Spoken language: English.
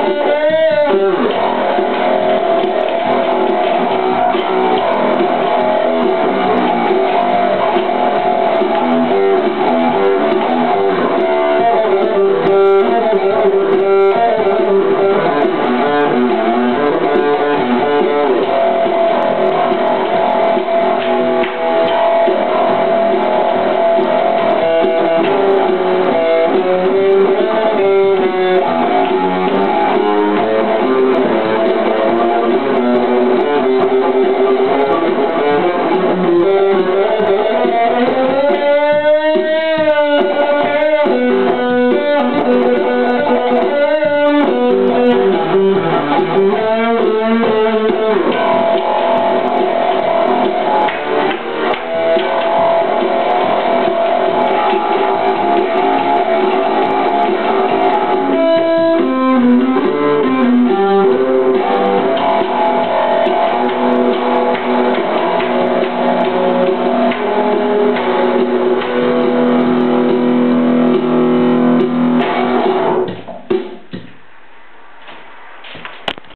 Hey.